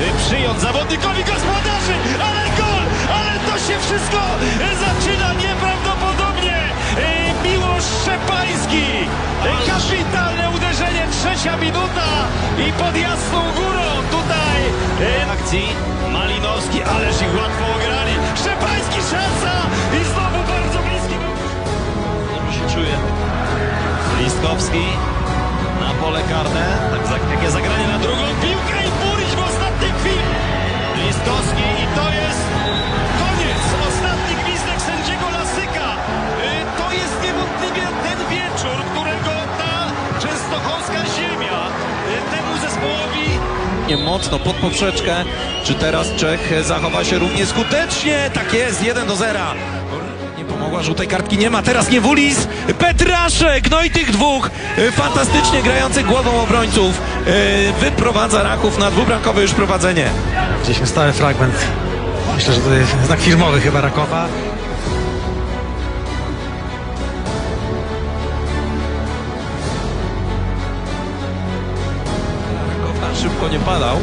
Y, przyjąć zawodnikowi gospodarzy, ale gol, ale to się wszystko zaczyna nieprawdopodobnie. Y, Miłosz Szczepański, y, kapitalne uderzenie, trzecia minuta i pod jasną górą tutaj akcji Malinowski, ależ ich łatwo ograli. Szczepański szansa i znowu bardzo bliski był. się czuje. Listkowski na pole karne, tak jakie zagranie na drugą piłkę i Chwili. Listkowski i to jest koniec. Ostatni gwizdek sędziego Lasyka. Y, To jest niewątpliwie ten wieczór, którego ta częstochowska ziemia y, temu zespołowi mocno pod poprzeczkę. Czy teraz Czech zachowa się równie skutecznie? Tak jest, 1 do 0. Nie pomogła, żółtej kartki nie ma. Teraz nie Wulis, Petraszek, no i tych dwóch e, fantastycznie grających głową obrońców e, wyprowadza Raków na dwubramkowe już prowadzenie. Widzieliśmy stały fragment. Myślę, że to jest znak firmowy chyba Rakowa. Rakowa szybko nie padał.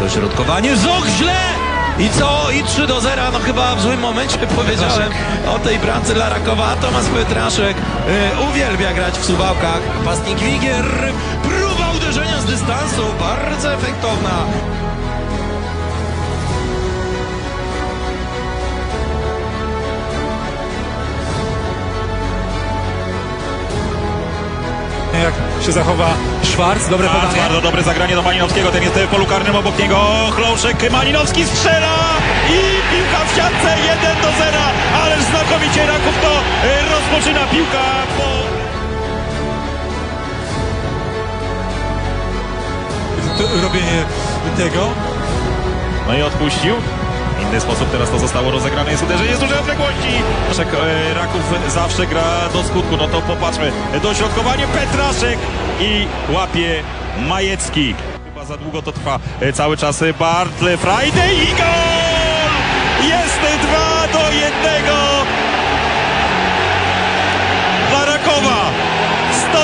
Dośrodkowanie, Zoch źle! I co? I 3 do 0, no chyba w złym momencie powiedziałem o tej bramce dla Rakowa. Tomasz Petraszek y, uwielbia grać w suwałkach. Pasnik Wigier, próba uderzenia z dystansu, bardzo efektowna. Się zachowa Szwarc, dobre Bardzo, podanie. bardzo dobre zagranie do Malinowskiego, ten jest w polu karnym obok niego, Chlouszek, Malinowski strzela i piłka w siatce 1 do 0, ależ znakomicie Raków to e, rozpoczyna piłka po... Robienie tego. No i odpuścił. W inny sposób teraz to zostało rozegrane, jest uderzenie z dużej odległości. E, Raków zawsze gra do skutku, no to popatrzmy. Dośrodkowanie Petraszek i łapie Majecki. Chyba za długo to trwa e, cały czas Bartle Friday i gol! Jest 2 do 1 dla Rakowa.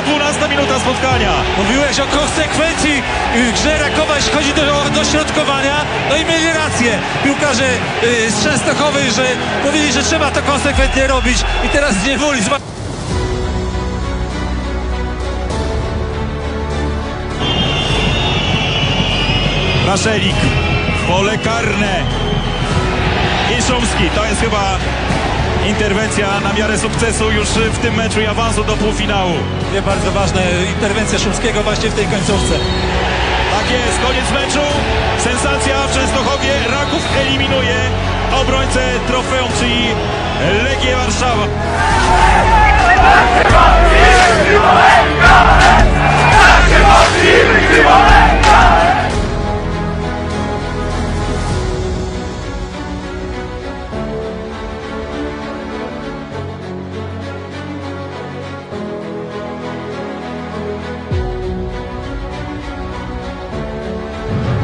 112 minuta spotkania. Mówiłeś o konsekwencji y, w grze Rakowa, chodzi do, do środkowania. No i mieli rację piłkarze y, z Częstochowej, że mówili, że trzeba to konsekwentnie robić. I teraz nie woli. Zobacz- Raszelik, pole karne i Szumski. To jest chyba interwencja na miarę sukcesu już w tym meczu i awansu do półfinału. Nie bardzo ważna interwencja Szumskiego właśnie w tej końcówce. Tak jest, koniec meczu. Sensacja w Częstochowie. Raków eliminuje obrońcę trofeum, czyli Legię Warszawa.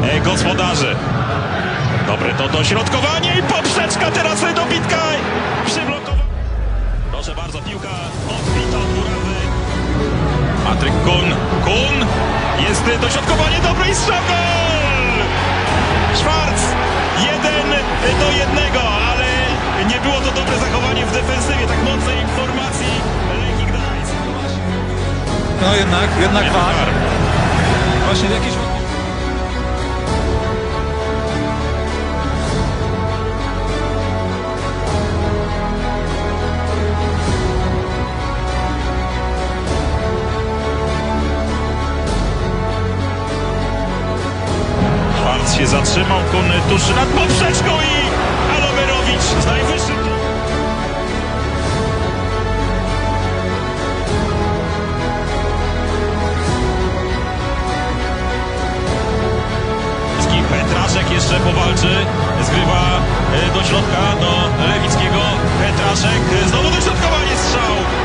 E, gospodarze. Dobre to dośrodkowanie i poprzeczka teraz dobitka. Przyblokowana. Proszę bardzo, piłka odbita od murawy. Patryk Kun. Kun. Jest dośrodkowanie dobre i strzał gol! Szwarc. Jeden do jednego, ale nie było to dobre zachowanie w defensywie tak mocnej formacji Gdańsk. No jednak, jednak war. Właśnie jakieś... Się zatrzymał, Kun tuż nad poprzeczką i Alomerowicz z najwyższym... Petraszek jeszcze powalczy, zgrywa e, do środka, do Lewickiego. Petraszek, znowu dośrodkowanie strzał.